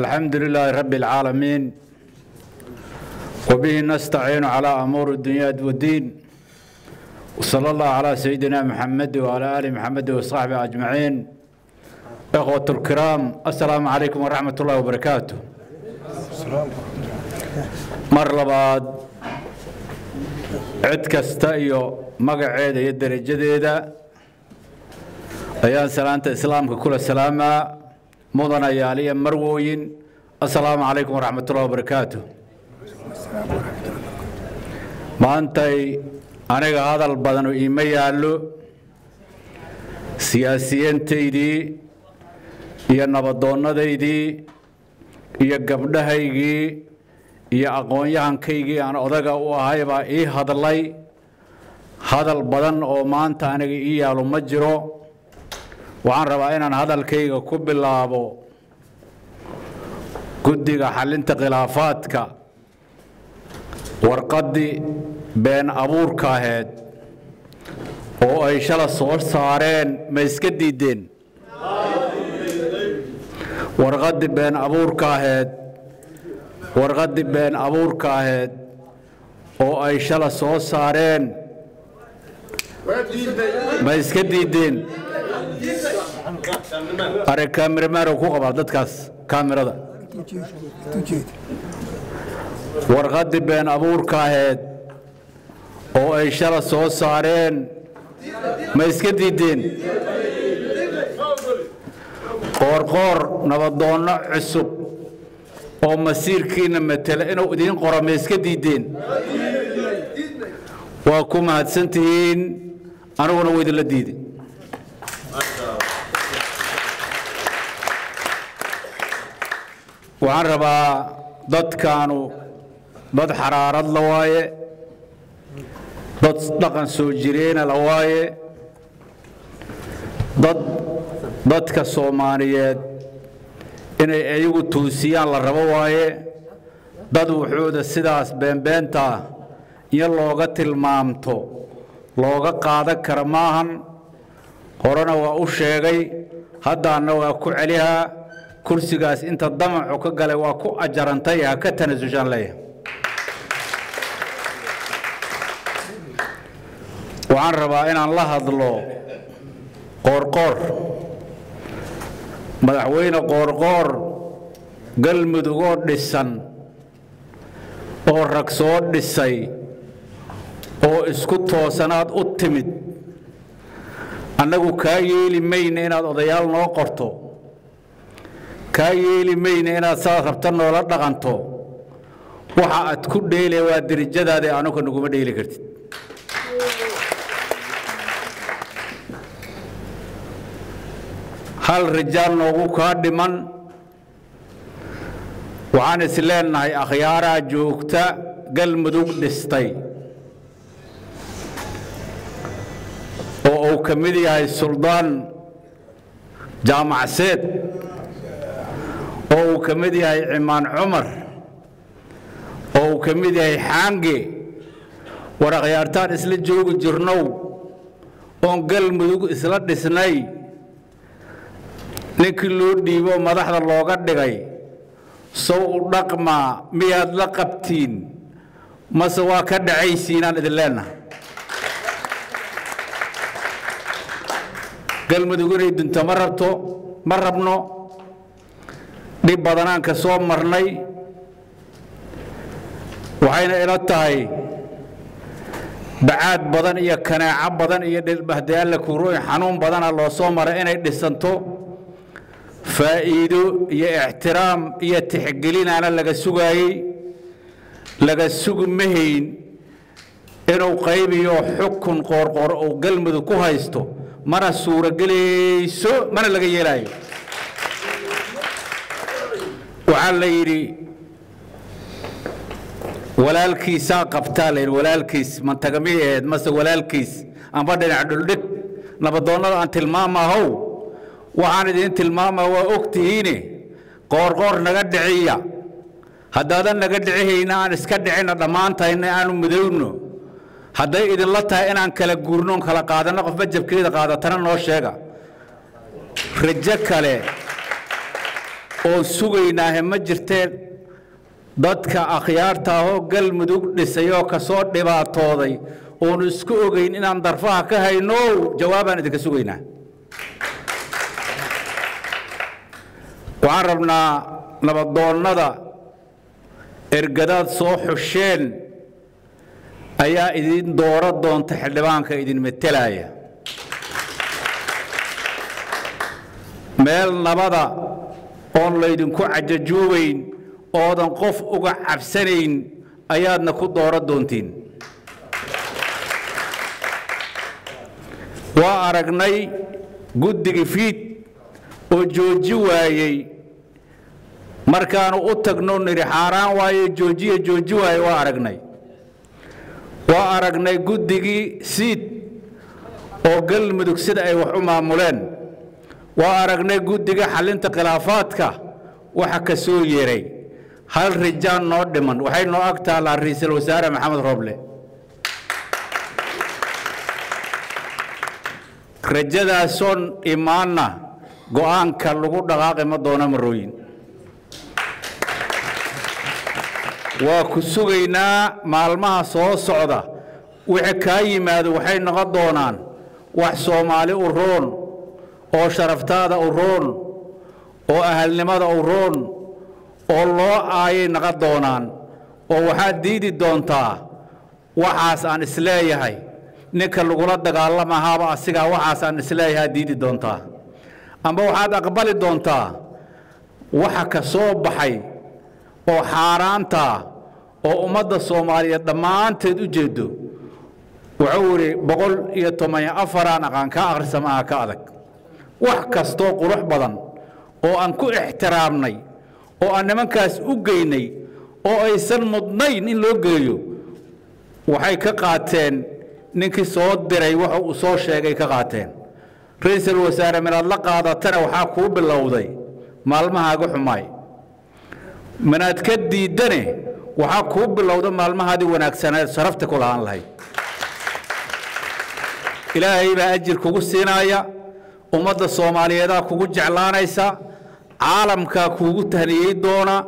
الحمد لله رب العالمين وبه نستعين على أمور الدنيا والدين وصلى الله على سيدنا محمد وعلى آل محمد وصحبه أجمعين إخوة الكرام السلام عليكم ورحمة الله وبركاته mar labaad cid kasta iyo magaceeda iyo derajadeeda ayaan salaanta islaamka kula salaamaa mudanayaal iyo marwooyin assalaamu calaykum waraxmat ullahi wabarakaatu maantay aniga hadal badanu iima yaallo. Siyaasiyiintaydii iyo nabadoonnadaydii iyo gabdhahaygii iyo aqoon-yahankaygii aan odaga u ahay baa ii hadlay. Hadal badan oo maanta aniga ii yaalo ma jiro waxaan rabaa inaan hadalkayga ku bilaabo guddiga xallinta khilaafaadka warqaddii been abuurka aheed oo ay shala soo saareen ma iska diideen? Warqaddii been abuurka aheed warqaddii been abuurka aheed oo ay shala soo saareen ma iska diideen are kaamiramaan ku qabaa dadkaas kaamirada warqaddii been abuurka aheed oo ay shala soo saareen ma iska diideen qoorqoor nabadoonno cusub oo masiirkiinna matela inuu idiin qoro ma iska diideen waa ku mahadsantihiin aniguna waa idinla diiday waxaan rabaa dadkaanu dad xaraarad la waaye dad dhaqan soo jireena la waaye dad dadka soomaaliyeed inay ayagu tuusiyaan la rabo waaye dad wuxuuda sidaas beenbeentaa iyo looga tilmaamto looga qaadan kara maahan horena waa u sheegay haddaanna waa ku celihaa kursigaas inta damacu ka galay waa ku ajarantay ha ka tanasushaan leeyahay. Waxaan rabaa inaan la hadlo qoorqoor. Madaxweyne qoorqoor galmudug oo dhisan oo rag soo dhisay oo isku toosanaad u timid. Annagu kaa yeeli mayna inaad odayaal noo qorto kaa yeeli mayna inaad saas rabta noola dhaqanto. Waxa aad ku dheele waa derajadaada anuga naguma dheeli kartid. Hal rijaal noogu kaa dhiman. Waxaan is leennahay akhyaaraa joogta galmudug dhistay. Oo uu ka mid yahay suldaan jaamacseed oo uu ka mid yahay cimaan cumar oo uu ka mid yahay xaange war akhyaartaan isla joogi jirnow oon galmudug isla dhisnay ninkii loo dhiibo madaxda looga dhigay sow u dhaqmaa miyaad la qabtiin mase waa ka dhacaysiinaan idin leennahay galmudug inay dunto ma rabto ma rabno dhib badanaan ka soo marnay waxayna ila tahay bacaad badan iyo kanaaco badan iyo dhilbahdayaalla kuurooyin xanuun badana loo soo maray inay dhisanto. Faa'iido iyo ixtiraam iyo tixgelinaana laga sugaayey laga sugi mahayn inuu qaybiyo xukun qoorqoor uu galmudug ku haysto mana suuragelayso mana laga yeelaayo waxaa la yidhi walaalkiisaa qabtaa la yidhi walaalkiis mantagamiyay ahayd mase walaalkiis amba dhinac dhuldhig nabadoonnada aan tilmaamahow waxaan idiin tilmaamaa waa og tihiine qoorqoor naga dhiciya. Haddaadan naga dhicihayna aan iska dhicinna dhammaantayna aanu mudowno hadday idinla tahay inaan kala guurnoon kala qaadanno qofba jabkeeda qaadatana noo sheega. Rajo kale oon sugaynaahe ma jirteen? Dadka akhyaarta ahoo galmudug dhisay oo ka soo dhibaatooday oonu isku ogayn inaan darfaha ka hayno jawaabaan idinka sugaynaa. Waxaan rabnaa nabadoonnada ergadaad soo xusheen ayaa idin dooro doonta xildhibaanka idin metelaya. Meel nabada oon laydinku cajajuubayn oodan qof uga cabsanayn ayaadna ku dooro doontiin. Waa aragnay guddigii fiid oo jooji waayey. Markaanu u tagno nidhi xaaraan waaye joojiya jooji waaye waa aragnay. Waa aragnay guddigii siid oo galmudug sida ay wax u maamuleen waa aragnay guddiga xallinta khilaafaadka. Waxa ka soo yeeray hal rijaan noo dhiman. Waxay noo ag taallaa ra'iisul wasaare maxamed rooble rajadaasoon imaanna go'aanka lagu dhaqaaqi ma doono marooyin waa ku sugaynaa maalmaha soo socda. Wixii kaa yimaado waxay noqon doonaan wax soomaali u roon oo sharaftaada u roon oo ahalnimada u roon oo loo aayay noqon doonaan oo waxaad diidi doontaa waxaas aan is leeyahay ninka lagula dagaalamahaaba asigaa waxaas aan isleeyahaa diidi doontaa. Amba waxaad aqbali doontaa waxa ka soo baxay oo xaaraantaa oo ummadda soomaaliyeed dhammaanteed u jeeddo. Wuxuu idhi boqol iyo toban afaraan aqaan ka akhrisamaha ka adag wax kastoo qurux badan oo aan ku ixtiraamnay oo aan nimankaas u geynay oo aysan mudnayn in loo geeyo waxay ka qaateen ninkii soo diray waxa uu soo sheegay ka qaateen. Ra'iisul wasaare minaad la qaadatana waxaa kuu bilowday maalmahaaga xumaay. Minaad ka diiddane waxaa kuu bilowda maalmahaadii wanaagsaneed sharafta ku lahaan lahayd. Ilaahay baa ajir kugu siinaaya ummadda soomaaliyeedaa kugu jeclaanaysa caalamkaa kuugu tahniyey doona